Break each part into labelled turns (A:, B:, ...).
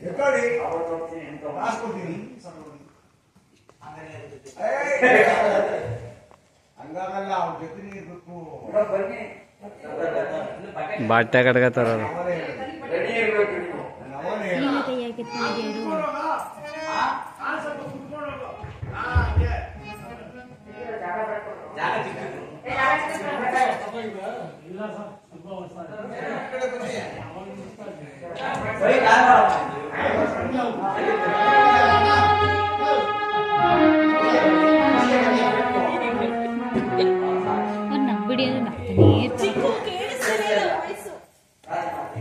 A: ಎತ್ಕೊಳ್ಳಿ
B: ಅವತ್ತು ಅಂತ
A: ಕಾಸು ಕೊಡ್ತೀನಿ ಏಯ್! ಹಂಗಾಗಲ್ಲ ಅವ್ರ ಜೊತೆ ಇರ್ಬೇಕು
B: ಬನ್ನಿ
C: ಬಾಟ್ಯ ಕಟ್ಕತ್ತಾರ
A: ಅವರೇ ಹೇಳು.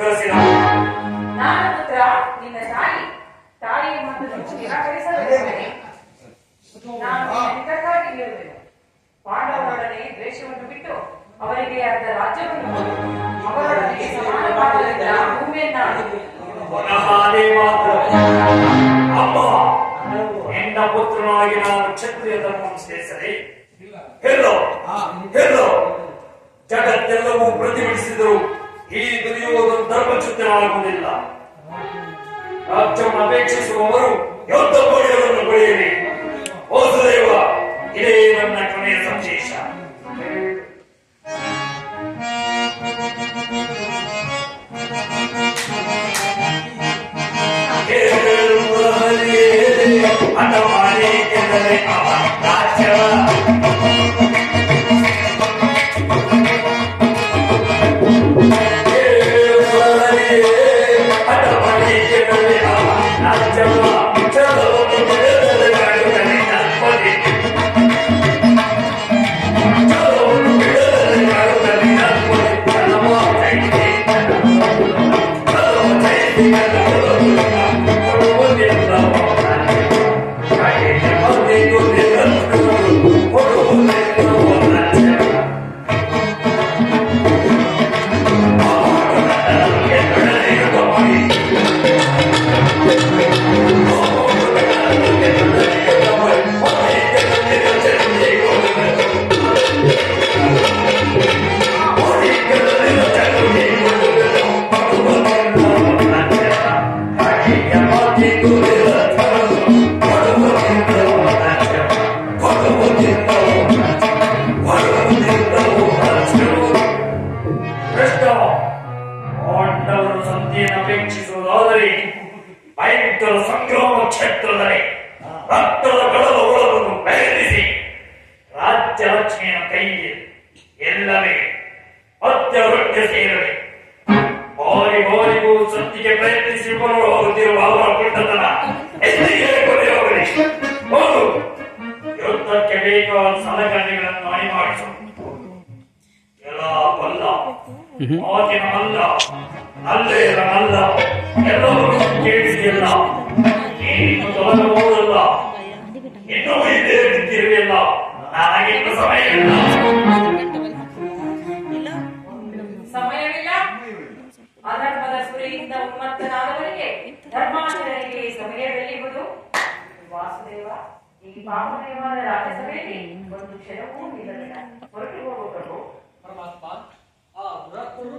B: ಕರೆಸಿದ?
D: ನಾನು ಪುತ್ರ ನಿನ್ನ ತಾಯಿ. ತಾಯಿಯ ಮಾತನ್ನು ನಿರಾಕರಿಸಲು ಹೋಗಬೇಡಿ. ನಾನು ಹಿತಕ್ಕಾಗಿ ಹೇಳುವೆನು. ಪಾಂಡವರೊಡನೆ ದ್ವೇಷವನ್ನು ಬಿಟ್ಟು ಅವರಿಗೆ ಅರ್ಧ ರಾಜ್ಯವನ್ನು. ಅವರೊಡನೆ ಸಮಾನ
B: ಅಮ್ಮ ನಿನ್ನ ಪುತ್ರನಾಗಿ ನಾನು ಕ್ಷತ್ರಿಯ ಸೇರಿಸಲಿ ಎಲ್ಲೋ ಎಲ್ಲೋ ಜಗತ್ತೆಲ್ಲವೂ ಪ್ರತಿಭಟಿಸಿದರು ಈ ದುರ್ಯೋಧನ ಧರ್ಮಚ್ಯುತನಾಗುವುದಿಲ್ಲ ರಾಜ್ಯವನ್ನು ಅಪೇಕ್ಷಿಸುವವರು I know I need to live on that ಅಪೇಕ್ಷಿಸುವುದಾದರೆ ಭಯಂಕರ ಸಂಗ್ರಾಮ ಕ್ಷೇತ್ರದಲ್ಲಿ ರಕ್ತದ ಕಡಲ ಪ್ರಯತ್ನಿಸಿ ರಾಜ್ಯ ರಕ್ಷಣೆಯ ಕೈಗೆ ಎಲ್ಲವೇ ವೃತ್ತ ಸೇರಲಿ. ಬಾರಿ ಬಾರಿಗೂ ಸತ್ತಿಗೆ ಪ್ರಯತ್ನಿಸಿ ಬರುತ್ತಿರುವ ಅವರ ಎಲ್ಲಿಗೆ ಹೋಗಲಿ? ಹೋಗು. ಯುದ್ಧಕ್ಕೆ ಬೇಕಾದ ಸಲಕರಣೆಗಳನ್ನು ಅಣಿಮಾಡಿಸು ಎಲ್ಲ ಬಲ್ಲ ಮಾತಿನ ಮಲ್ಲ ಅಲ್ಲೇರ ಮಲ್ಲ ಎಲ್ಲವನ್ನೂ ಕೇಳಿದೆಯಲ್ಲ ನೀನು ತೊಲಗಬಹುದಲ್ಲ. ಇನ್ನೂ ಇದೇ ನನಗಿನ್ನು ಸಮಯ ಇಲ್ಲ.
E: ಇಲ್ಲ?
D: ಸಮಯವಿಲ್ಲ ಅಧರ್ಮದ ಸುರಿಯಿಂದ ಉನ್ಮತ್ತನಾದವರಿಗೆ ಧರ್ಮಾಚರಣೆಗೆ ವಾಸುದೇವ ಈ ಪಾಪಮಯವಾದ ರಾಜ್ಯಸಭೆಯಲ್ಲಿ ಒಂದು ಕ್ಷಣವೂ ನಿಲ್ಲಲಿಲ್ಲ ಹೊರಟು ಹೋಗಬೇಕು
F: ಪರಮಾತ್ಮ ಆ ದುರಾತ್ಮರು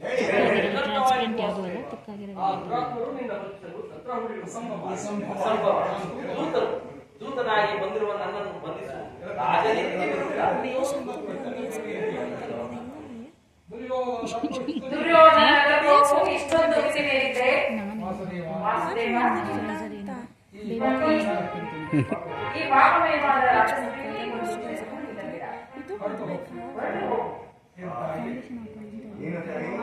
G: ಟ್ರಾನ್ಸ್ಪರೆಂಟ್ ಯಾವುದು ಅಲ್ಲ
H: ಆ
G: ತುಕ್ಕಾಗಿರೋದು
H: ದುರಾತ್ಮರು ನಿನ್ನ ಬಂಧಿಸಲು ತಂತ್ರ ಹೂಡಿರುವ
F: ಸಂಭವ
H: ಸಂಭವ. ದೂತರು ದೂತನಾಗಿ ಬಂದಿರುವ ನನ್ನನ್ನು ಬಂಧಿಸು ರಾಜನೀತಿಗೆ ವಿರುದ್ಧ
D: ದುರ್ಯೋಧನ ಧರ್ಮವು ಇಷ್ಟೊಂದು ಮಿತಿ ಮೀರಿದ್ರೆ ವಾಸುದೇವ ಇವತ್ತು ಈ ಪಾಪಮಯವಾದ ರಾಕ್ಷಸರಿಗೆ ಇಲ್ಲದಿರ. ಹೊರಟು ಹೋಗು.
A: ಏನು ತಾಯಿ?